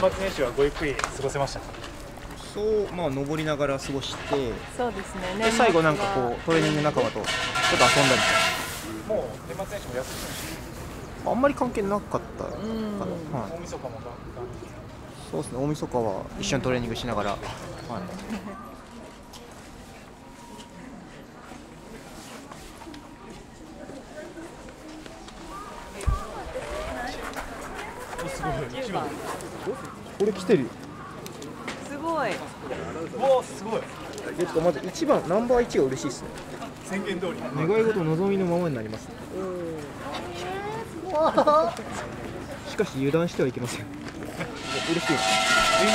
年末年始はごゆっくり過ごせました？そうまあ登りながら過ごしてそうですね。で最後なんかこうトレーニング仲間とちょっと遊んだりもう年末年始も休みでしあんまり関係なかったかな、うん。はい。大晦日もがそうですね。大晦日は一緒にトレーニングしながら、はい、これ来てるよ。すごい。うおーすごい。えっとまず1番ナンバー1が嬉しいですね。宣言通り。願い事望みのままになります、しかし油断してはいけません。嬉しい。演技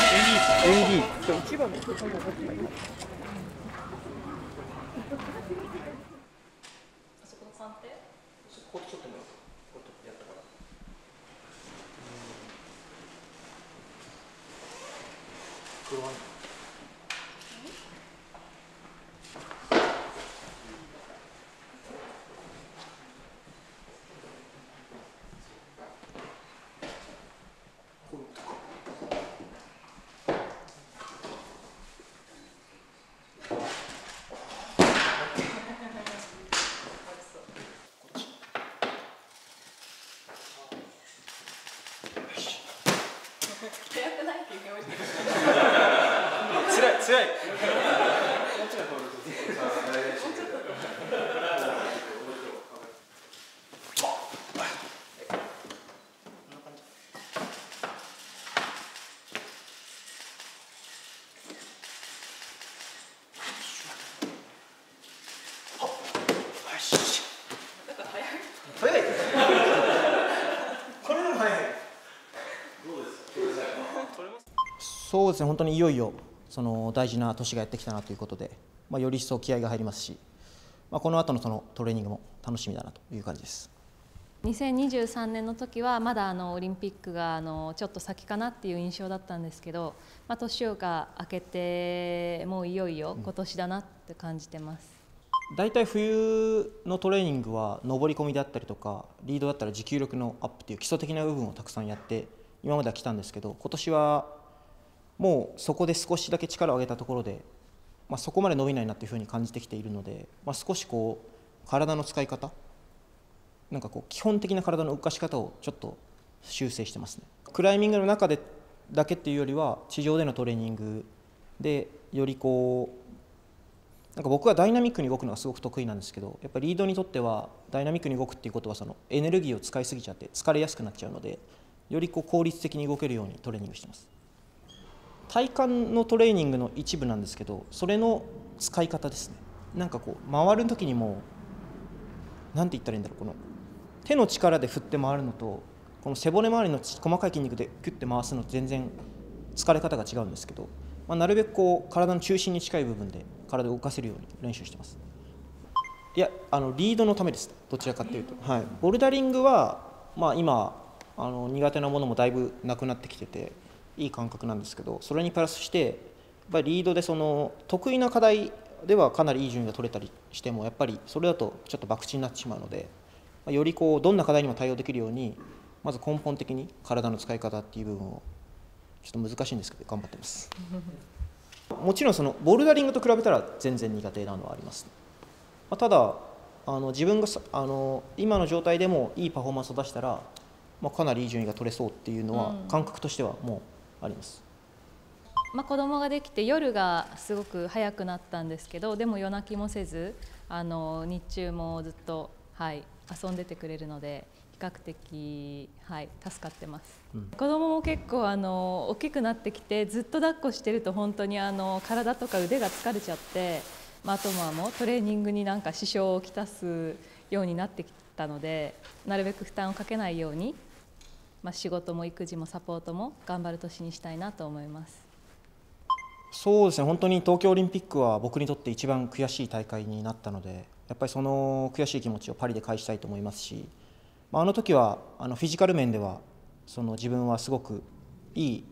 演技演技1番の人さんがこっちにいますつらいつらい早い。い。そうですね、本当にいよいよその大事な年がやってきたなということで、まあ、より一層気合が入りますし、まあ、この後のそのトレーニングも楽しみだなという感じです。2023年の時はまだあのオリンピックがあのちょっと先かなっていう印象だったんですけど、まあ、年をが明けてもういよいよ今年だなって感じてます。大体冬のトレーニングは上り込みであったりとかリードだったら持久力のアップという基礎的な部分をたくさんやって今までは来たんですけど今年はもうそこで少しだけ力を上げたところで、まあ、そこまで伸びないなというふうに感じてきているので、まあ、少しこう体の使い方なんかこう基本的な体の動かし方をちょっと修正してますね。クライミングの中でだけっていうよりは地上でのトレーニングでよりこうなんか僕はダイナミックに動くのがすごく得意なんですけどやっぱりリードにとってはダイナミックに動くっていうことはそのエネルギーを使いすぎちゃって疲れやすくなっちゃうのでよりこう効率的に動けるようにトレーニングしてます。体幹のトレーニングの一部なんですけどそれの使い方ですね。なんかこう回る時にも何て言ったらいいんだろうこの手の力で振って回るのとこの背骨周りの細かい筋肉でキュッて回すのと全然疲れ方が違うんですけど、まあ、なるべくこう体の中心に近い部分で体を動かせるように練習してます。いやあのリードのためです。どちらかというと、はい、ボルダリングは、まあ、今あの苦手なものもだいぶなくなってきてていい感覚なんですけどそれにプラスしてやっぱりリードでその得意な課題ではかなりいい順位が取れたりしてもやっぱりそれだとちょっと博打になってしまうのでまあよりこうどんな課題にも対応できるようにまず根本的に体の使い方っていう部分をちょっと難しいんですけど頑張ってます。もちろんそのボルダリングと比べたら全然苦手なのはあります、まあ、ただあの自分がさあの今の状態でもいいパフォーマンスを出したら、まあ、かなりいい順位が取れそうっていうのはうん。感覚としてはもうあります、まあ、子供ができて夜がすごく早くなったんですけどでも夜泣きもせずあの日中もずっと、はい、遊んでてくれるので比較的、はい、助かってます、うん。子供も結構あの大きくなってきてずっと抱っこしてると本当にあの体とか腕が疲れちゃって、まあ、あとはもうトレーニングになんか支障をきたすようになってきたのでなるべく負担をかけないように、まあ、仕事も育児もサポートも頑張る年にしたいなと思います。そうですね本当に東京オリンピックは僕にとって一番悔しい大会になったのでやっぱりその悔しい気持ちをパリで返したいと思いますし、まあ、あの時はあのフィジカル面ではその自分はすごくいい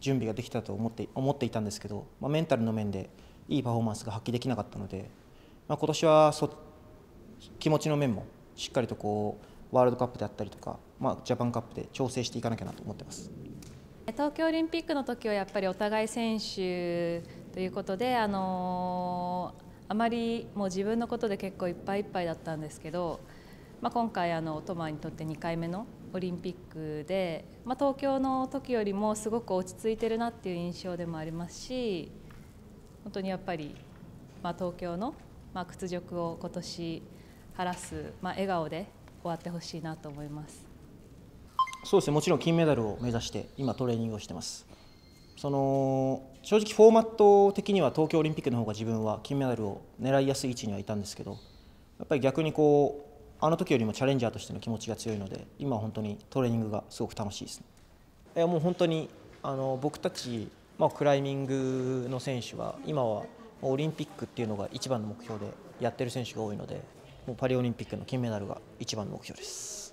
準備ができたと思って思っていたんですけど、まあ、メンタルの面でいいパフォーマンスが発揮できなかったので、まあ、今年はそ気持ちの面もしっかりとこうワールドカップであったりとか、まあ、ジャパンカップで調整していかなきゃなと思ってます。東京オリンピックの時はやっぱりお互い選手ということで、あのあまりもう自分のことで結構いっぱいいっぱいだったんですけど、まあ、今回あのトマにとって2回目のオリンピックで、まあ、東京の時よりもすごく落ち着いてるなっていう印象でもありますし本当にやっぱり、まあ、東京の、まあ、屈辱を今年晴らす、まあ、笑顔で終わってほしいなと思います。そうですねもちろん金メダルを目指して今トレーニングをしてますその正直フォーマット的には東京オリンピックの方が自分は金メダルを狙いやすい位置にはいたんですけどやっぱり逆にこうあの時よりもチャレンジャーとしての気持ちが強いので今本当にトレーニングがすごく楽しいですねいやもう本当にあの僕たち、まあ、クライミングの選手は今はオリンピックっていうのが一番の目標でやってる選手が多いのでもうパリオリンピックの金メダルが一番の目標です。